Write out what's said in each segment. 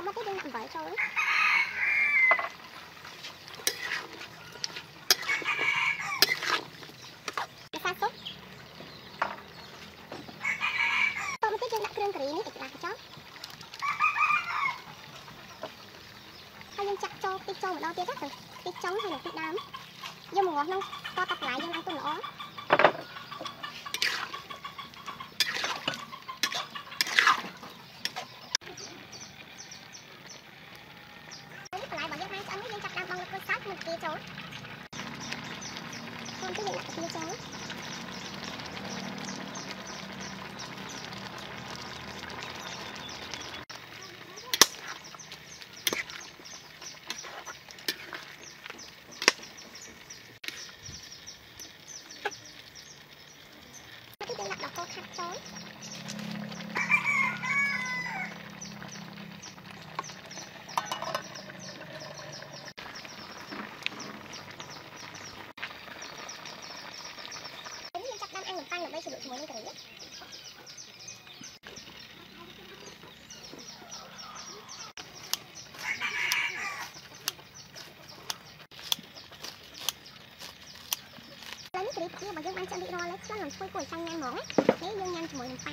ប់មកទេយើងអំបិលចូលដាក់សាសុបតមកទេយើងដាក់គ្រឿងការីនេះតិចដាក់ចូលហើយយើងចាក់ចូលតិចចូលម្ដងទៀតណាតិចចូលហើយនៅពីដើមយើងមកងាស់នោះតតកន្លែងយើងឲ្យទុំល្អ Ini yang cakap dan angin panggil baik sebut semuanya kerana ជ្រាបគ្នាបើយើងបានចិនរួចរាល់ហើយខ្លួននឹងធ្វើគួរឲ្យចង់ញ៉ាំហ្មងណាយើងញ៉ាំជាមួយនឹងប៉ាំ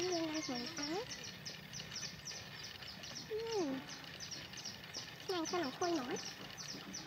ងយើងញ៉ាំជាមួយនឹងប៉ាំងឆ្ងាញ់ខ្លួននឹងធ្វើហ្មងណា